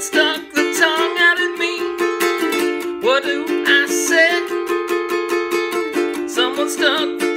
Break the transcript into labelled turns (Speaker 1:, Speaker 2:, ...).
Speaker 1: Stuck the tongue out at me. What do I say? Someone stuck